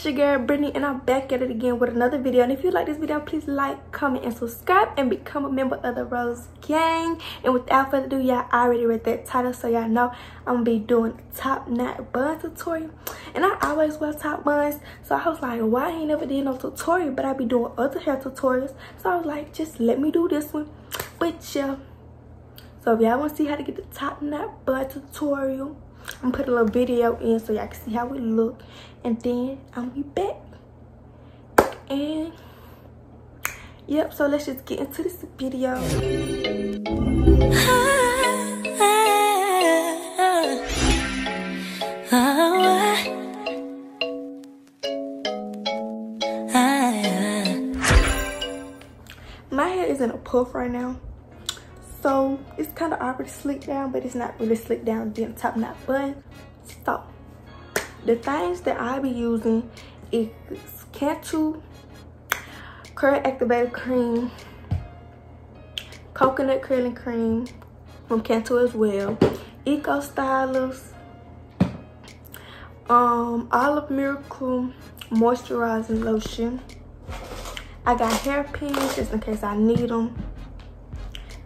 it's your girl brittany and i'm back at it again with another video. And if you like this video please like comment and subscribe and become a member of the rose gang. And without further ado y'all I already read that title so y'all know i'm gonna be doing top knot bun tutorial. And i always wear top buns so i was like why I ain't never did no tutorial but i be doing other hair tutorials. So i was like just let me do this one. But yeah so if y'all want to see how to get the top knot bun tutorial I'm put a little video in so y'all can see how we look. And then I'll be back. And yep, so let's just get into this video. My hair is in a puff right now so it's kind of already slick down but it's not really slick down then top knot bun so the things that i'll be using is cantu curl activated cream coconut curling cream from cantu as well eco Styler, um olive miracle moisturizing lotion. I got hairpins just in case i need them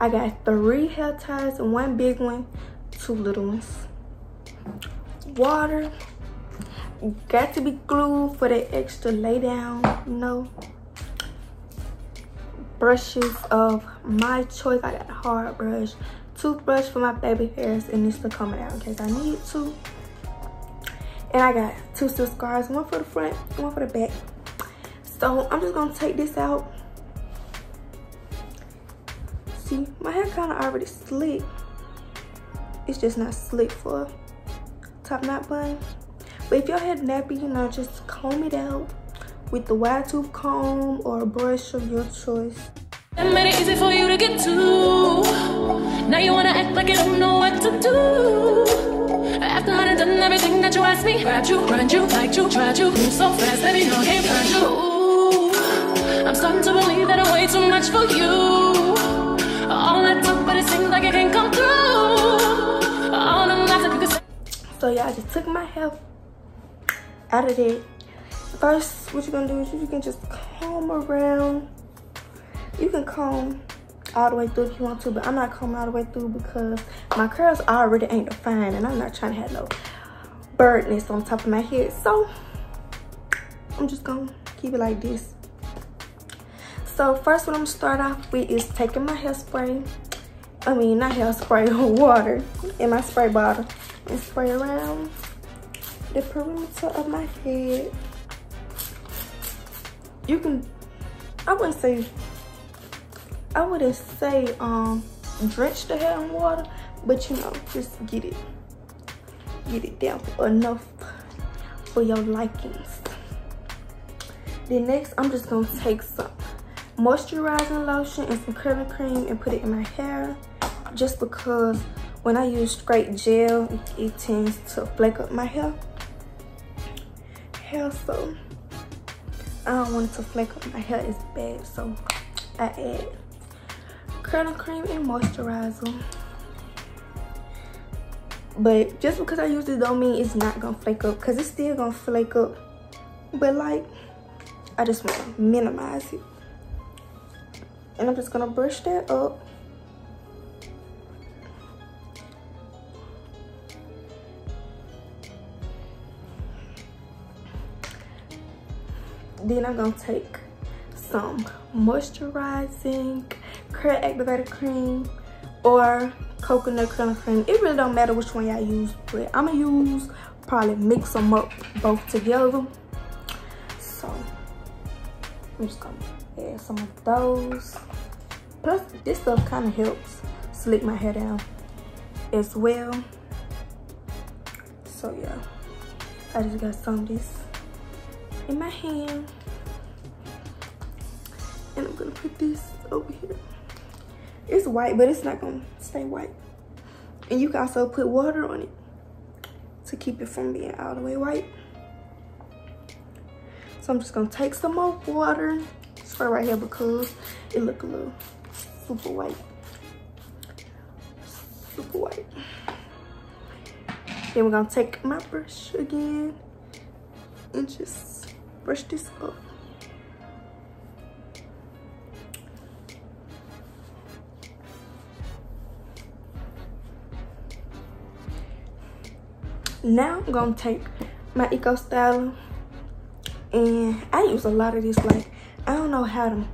I got three hair ties, one big one, two little ones. Water. Got2b glue for the extra lay down, you know. Brushes of my choice. I got a hard brush. Toothbrush for my baby hairs and this to coming out in case I need to. And I got two silk scars, one for the front, one for the back. So I'm just gonna take this out see my hair kind of already slick. It's just not slick for top knot bun. But if your hair nappy you know just comb it out with the wide tooth comb or a brush of your choice. I made it easy for you to get to. Now you wanna act like you don't know what to do. After I done everything that you asked me grabbed you, run you, liked you, tried you Move so fast, baby, no, I can't find you. I'm starting to believe that I'm way too much for you So y'all just took my hair out of there. First, what you're gonna do is you can just comb around. You can comb all the way through if you want to, but I'm not combing all the way through because my curls already ain't defined and I'm not trying to have no birdness on top of my head. So I'm just gonna keep it like this so first what i'm gonna start off with is taking my hairspray i mean not hairspray water in my spray bottle and spray around the perimeter of my head. You can i wouldn't say i wouldn't say um drench the hair in water but you know just get it get it down enough for your likings. Then next i'm just gonna take some moisturizing lotion and some curling cream and put it in my hair just because when I use straight gel, it tends to flake up my hair. Hair, so I don't want it to flake up my hair as bad, so I add curling cream and moisturizer. But just because I use it don't mean it's not gonna flake up, cause it's still gonna flake up. But like, I just want to minimize it and I'm just gonna brush that up. Then I'm gonna take some moisturizing curl activator cream or coconut curling cream. It really don't matter which one y'all use but I'm gonna use probably mix them up both together. So I'm just gonna add some of those. Plus this stuff kind of helps slick my hair down as well. So yeah. I just got some of this in my hand. And i'm gonna put this over here. It's white but it's not gonna stay white. And you can also put water on it to keep it from being all the way white. So i'm just gonna take some more water right here because it look a little super white super white. Then we're gonna take my brush again and just brush this up. Now I'm gonna take my Eco Styler and I use a lot of this like know how to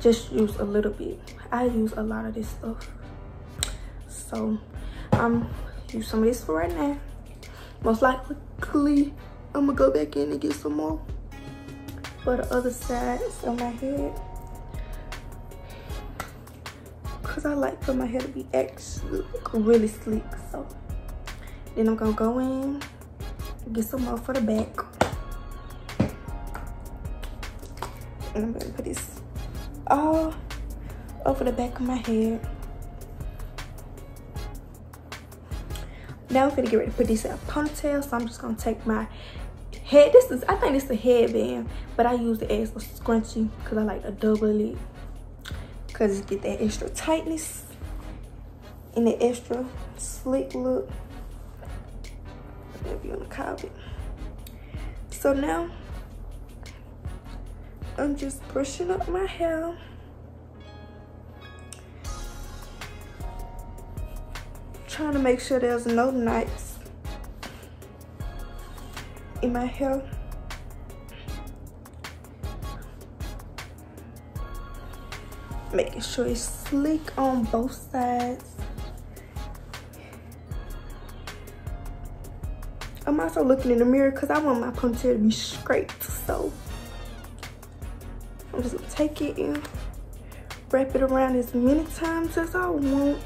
just use a little bit. I use a lot of this stuff. So I'm use some of this for right now. Most likely I'm gonna go back in and get some more for the other sides of my head. Cause I like for my hair to be actually really sleek. So then I'm gonna go in, get some more for the back. And I'm gonna put this all over the back of my head. Now I'm gonna get ready to put this in a ponytail. So I'm just gonna take my head. This is, I think this is a headband, but I use it as a scrunchie because I like to double it. Cause it get that extra tightness and the extra slick look whatever you want to call it. So now I'm just brushing up my hair. Trying to make sure there's no knots in my hair. Making sure it's slick on both sides. I'm also looking in the mirror because I want my ponytail to be straight. So I'm just gonna take it and wrap it around as many times as I want.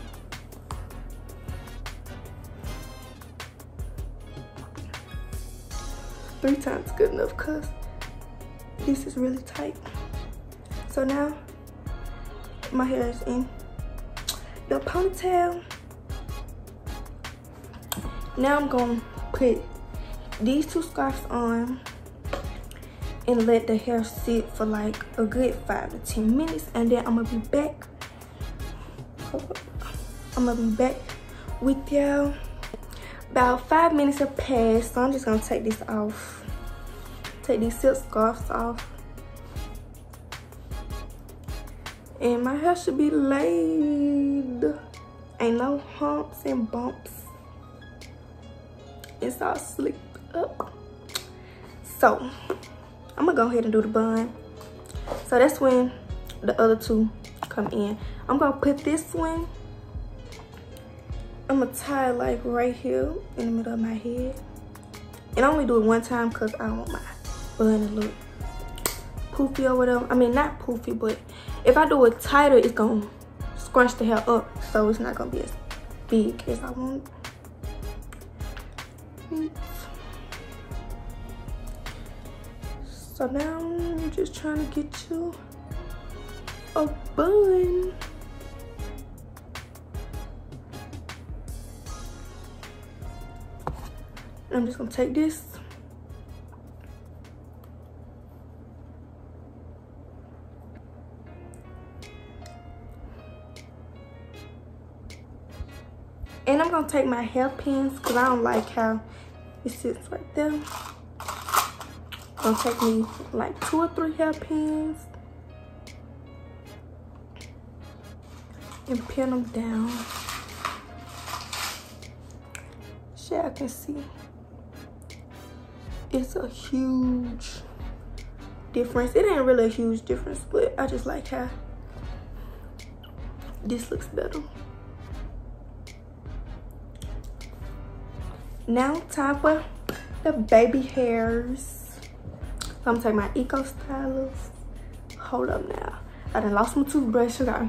Three times good enough because this is really tight. So now my hair is in the ponytail. Now I'm gonna put these two scarves on and let the hair sit for like a good five to 10 minutes. And then I'm gonna be back. I'm gonna be back with y'all. About five minutes have passed, so I'm just gonna take this off. Take these silk scarves off. And my hair should be laid. Ain't no humps and bumps it's all slicked up so i'm gonna go ahead and do the bun. So that's when the other two come in. I'm gonna put this one i'm gonna tie like right here in the middle of my head. And I only do it one time because i want my bun to look poofy or whatever. I mean not poofy but if i do it tighter it's gonna scrunch the hair up so it's not gonna be as big as i want so now I'm just trying to get you a bun. I'm just gonna take this And I'm gonna take my hairpins because I don't like how it sits right there. Gonna take me like two or three hairpins and pin them down. So I can see it's a huge difference. It ain't really a huge difference, but I just like how this looks better. Now time for the baby hairs. So I'm taking my Eco Styler. Hold up now. I done lost my toothbrush. Okay.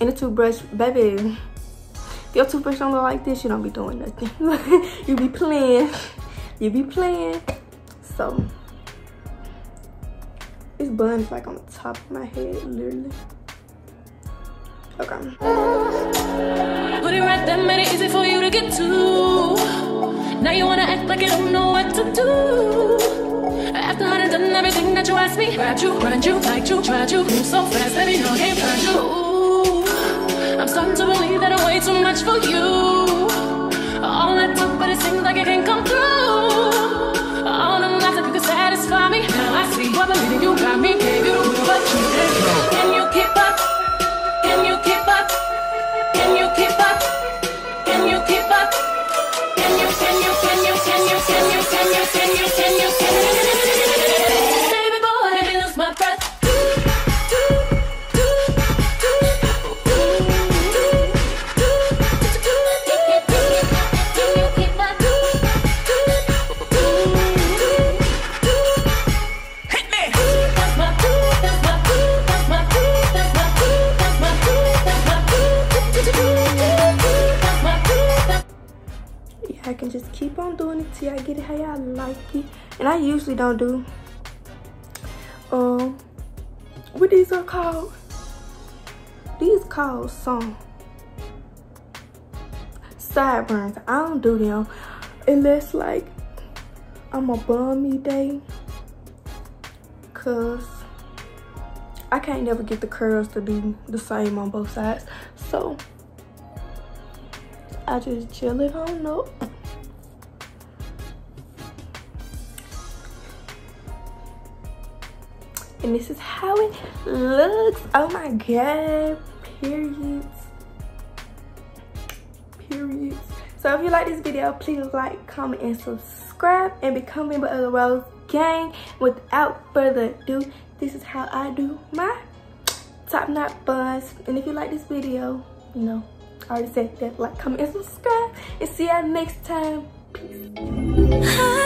And the toothbrush, baby. If your toothbrush don't look like this, you don't be doing nothing. you be playing. You be playing. So this bun is like on the top of my head, literally. Okay. Put it right made it easy for you to get to. Now you wanna act like you don't know what to do. After I done done everything that you asked me, grabbed you, grind you, liked you, tried you, move so fast, baby, I can't find you. Ooh, I'm starting to believe that I'm way too much for you. All that talk, but it seems like it can't come through. All them lies that you could satisfy me. Now I see what I get it how y'all like it. And I usually don't do um what these are called. These called some sideburns. I don't do them unless like I'm a bummy day. Cause I can't never get the curls to be the same on both sides. So I just chill it on up. And this is how it looks. Oh my god. Periods. Periods. So if you like this video, please like, comment, and subscribe. And become a member of the Rose Gang. Without further ado, this is how I do my top knot buns. And if you like this video, you know, I already said that. Like, comment, and subscribe. And see y'all next time. Peace.